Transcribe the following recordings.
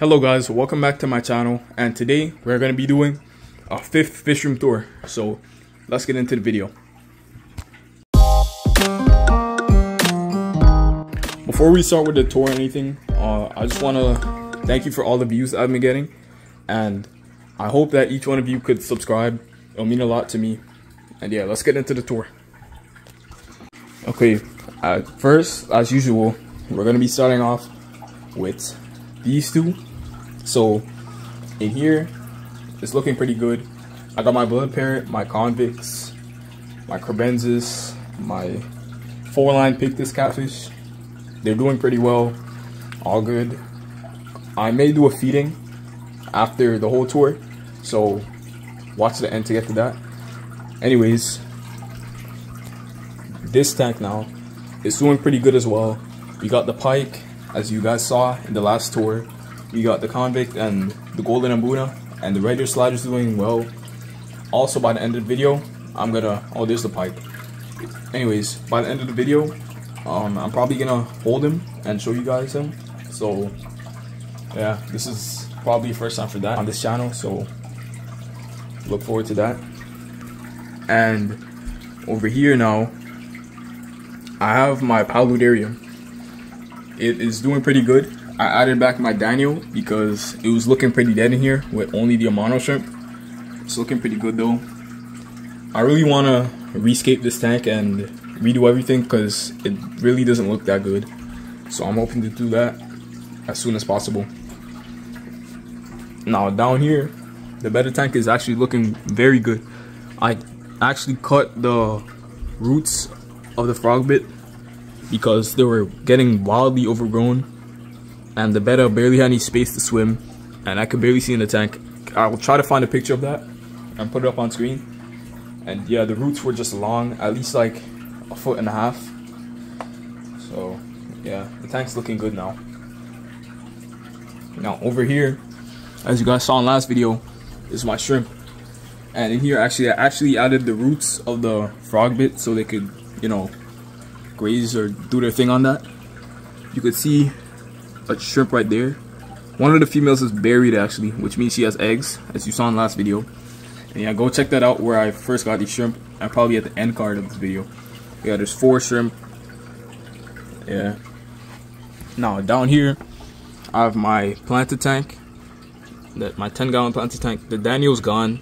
Hello guys, welcome back to my channel and today we're going to be doing a fifth fish room tour. So let's get into the video. Before we start with the tour or anything, uh, I just want to thank you for all the views I've been getting and I hope that each one of you could subscribe. It'll mean a lot to me. And yeah, let's get into the tour. Okay, first, as usual, we're going to be starting off with these two. So in here, it's looking pretty good. I got my blood parrot, my convicts, my kribensis, my four line pictus catfish. They're doing pretty well, all good. I may do a feeding after the whole tour, so watch the end to get to that. Anyways, this tank now is doing pretty good as well. We got the pike, as you guys saw in the last tour. We got the convict and the golden ambuna, and the red ear slider is doing well. Also, by the end of the video, I'm gonna. Oh, there's the pipe. Anyways, by the end of the video, um, I'm probably gonna hold him and show you guys him. So, yeah, this is probably first time for that on this channel. So, look forward to that. And over here now, I have my paludarium. It is doing pretty good. I added back my danio because it was looking pretty dead in here with only the Amano shrimp. It's looking pretty good though. I really want to rescape this tank and redo everything because it really doesn't look that good. So I'm hoping to do that as soon as possible. Now down here, the betta tank is actually looking very good. I actually cut the roots of the frog bit because they were getting wildly overgrown and the betta barely had any space to swim and I could barely see in the tank. I will try to find a picture of that and put it up on screen. And yeah, the roots were just long, at least like a foot and a half. So yeah, the tank's looking good now. Now over here, as you guys saw in last video, is my shrimp. And in here actually I actually added the roots of the frog bit so they could, you know, graze or do their thing on that. You could see a shrimp right there. One of the females is berried actually, which means she has eggs, as you saw in the last video. And yeah, go check that out where I first got these shrimp. I'm probably at the end card of this video. Yeah, there's four shrimp. Yeah. Now down here, I have my planted tank. That my 10 gallon planted tank. The danio's gone,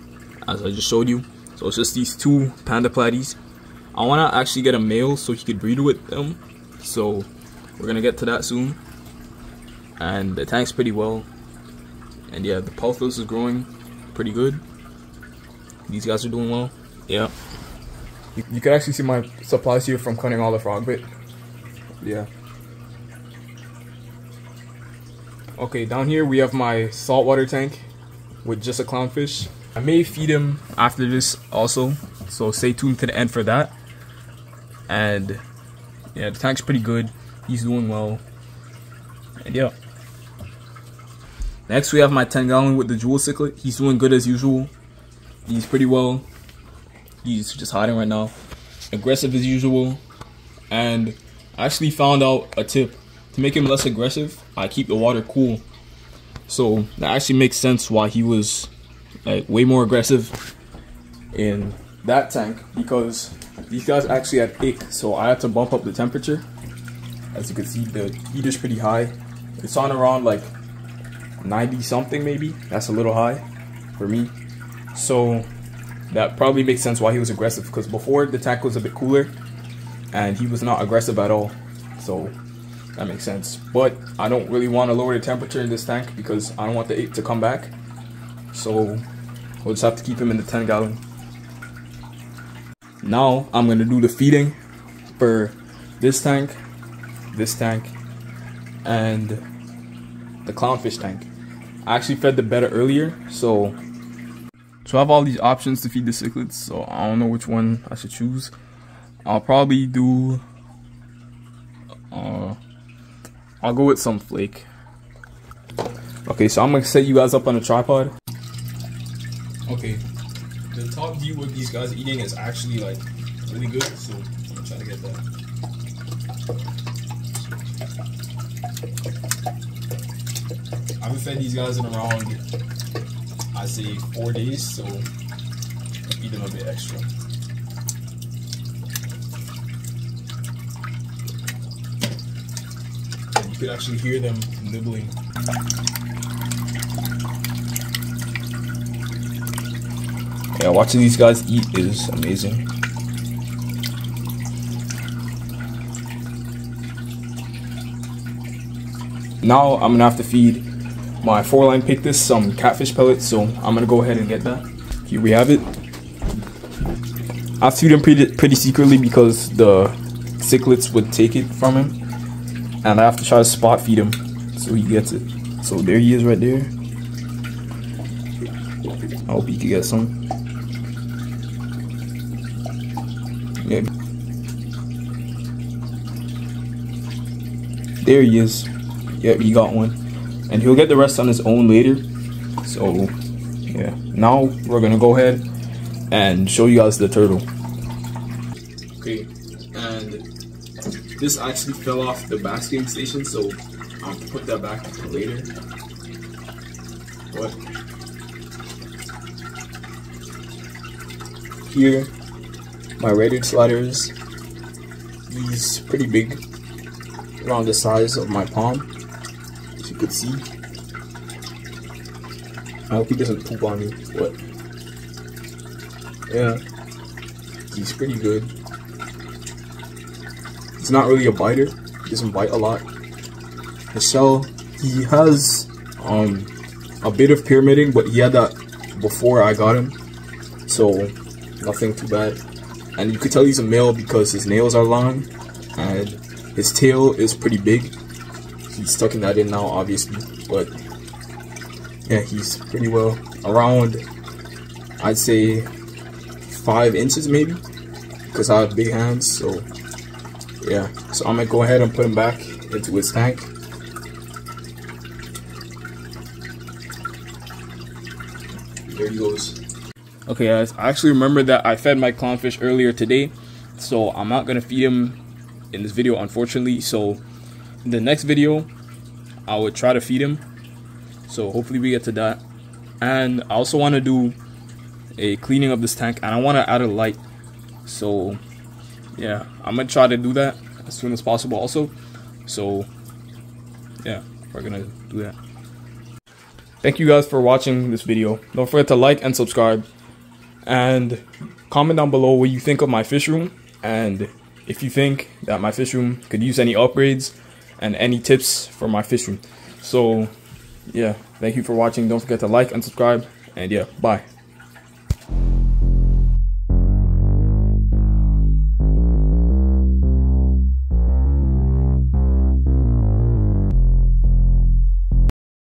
as I just showed you. So it's just these two panda platies. I want to actually get a male so he could breed with them. So we're gonna get to that soon and the tank's pretty well. And yeah, the pothos is growing pretty good. These guys are doing well. Yeah. You, you can actually see my supplies here from cutting all the frog bit. Yeah. Okay, down here we have my saltwater tank with just a clownfish. I may feed him after this also, so stay tuned to the end for that. And yeah, the tank's pretty good. He's doing well. And yeah. Next, we have my 10 gallon with the jewel cichlid. He's doing good as usual. He's pretty well. He's just hiding right now. Aggressive as usual. And I actually found out a tip. To make him less aggressive, I keep the water cool. So that actually makes sense why he was like way more aggressive in that tank because these guys actually had ick. So I had to bump up the temperature. As you can see, the heater's pretty high. It's on around like 90 something maybe. That's a little high for me. So that probably makes sense why he was aggressive because before the tank was a bit cooler and he was not aggressive at all. So that makes sense. But I don't really want to lower the temperature in this tank because I don't want the 8 to come back. So we'll just have to keep him in the 10 gallon. Now I'm to do the feeding for this tank, this tank, and the clownfish tank. I actually fed the betta earlier, so so I have all these options to feed the cichlids, so I don't know which one I should choose. I'll probably do uh I'll go with some flake. Okay, so I'm gonna set you guys up on a tripod. Okay, the top view of these guys eating is actually like really good, so I'm gonna try to get that. I haven't fed these guys in around, I say, four days, so feed them a bit extra. You could actually hear them nibbling. Yeah, watching these guys eat is amazing. Now I'm gonna have to feed my four-line pictus some catfish pellets, so I'm gonna go ahead and get that. Here we have it. I feed him pretty, pretty secretly because the cichlids would take it from him. And I have to try to spot feed him so he gets it. So there he is right there. I hope he can get some. Yeah. There he is. Yep, he got one. And he'll get the rest on his own later. So, yeah. Now, we're to go ahead and show you guys the turtle. Okay, and this actually fell off the basking station, so I'll put that back later. But here, my red sliders, he's pretty big, around the size of my palm as you could see. I hope he doesn't poop on me, but yeah, he's pretty good. He's not really a biter, he doesn't bite a lot. The shell, he has um a bit of pyramiding, but he had that before I got him, so nothing too bad. And you could tell he's a male because his nails are long and his tail is pretty big he's tucking that in now, obviously. But yeah, he's pretty well around. I'd say five inches maybe, because I have big hands. So yeah, so I'm gonna go ahead and put him back into his tank. There he goes. Okay guys, I actually remember that I fed my clownfish earlier today, so I'm not gonna feed him in this video unfortunately. So in the next video, I would try to feed him. So hopefully we get to that. And I also want to do a cleaning of this tank and I want to add a light. So yeah, I'm going to try to do that as soon as possible also. So yeah, we're going to do that. Thank you guys for watching this video. Don't forget to like and subscribe. And comment down below what you think of my fish room. And if you think that my fish room could use any upgrades, and any tips for my fish room. So, yeah, thank you for watching. Don't forget to like and subscribe. And yeah, bye.